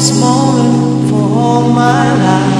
this moment for all my life.